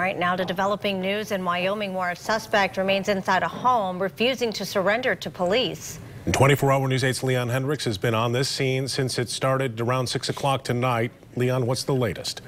Right, now to developing news in Wyoming where a suspect remains inside a home refusing to surrender to police. 24 Hour News 8's Leon Hendricks has been on this scene since it started around 6 o'clock tonight. Leon, what's the latest?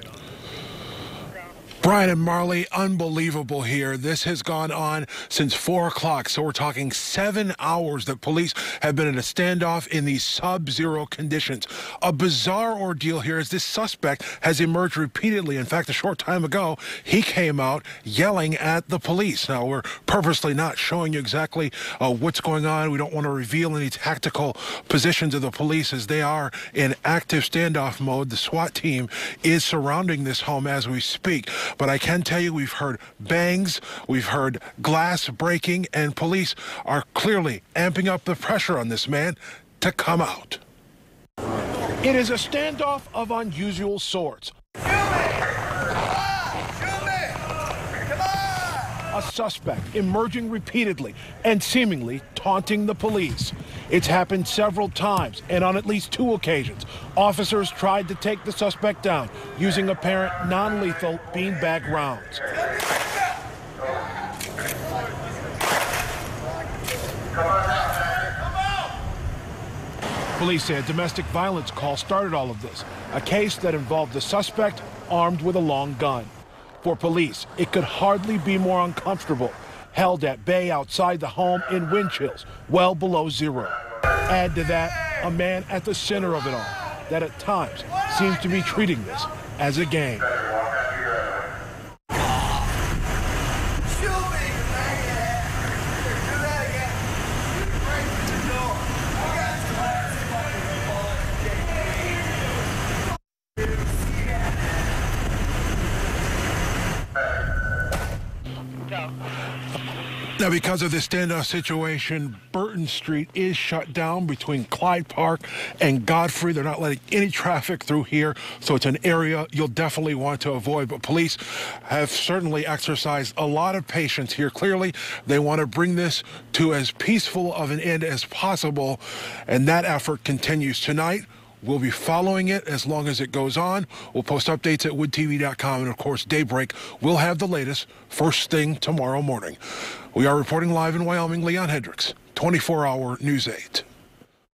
Brian and Marley, unbelievable here. This has gone on since 4 o'clock. So we're talking seven hours that police have been in a standoff in these sub zero conditions. A bizarre ordeal here as this suspect has emerged repeatedly. In fact, a short time ago, he came out yelling at the police. Now, we're purposely not showing you exactly uh, what's going on. We don't want to reveal any tactical positions of the police as they are in active standoff mode. The SWAT team is surrounding this home as we speak. But I can tell you we've heard bangs, we've heard glass breaking, and police are clearly amping up the pressure on this man to come out. It is a standoff of unusual sorts. A suspect emerging repeatedly and seemingly taunting the police. It's happened several times, and on at least two occasions, officers tried to take the suspect down using apparent non lethal beanbag rounds. Police say a domestic violence call started all of this, a case that involved a suspect armed with a long gun. For police, it could hardly be more uncomfortable. Held at bay outside the home in wind chills, well below zero. Add to that, a man at the center of it all that at times seems to be treating this as a game. Now, because of this standoff situation, Burton Street is shut down between Clyde Park and Godfrey. They're not letting any traffic through here, so it's an area you'll definitely want to avoid. But police have certainly exercised a lot of patience here. Clearly, they want to bring this to as peaceful of an end as possible, and that effort continues tonight. We'll be following it as long as it goes on. We'll post updates at woodtv.com. And of course, Daybreak We'll have the latest first thing tomorrow morning. We are reporting live in Wyoming, Leon Hendricks, 24 hour News 8.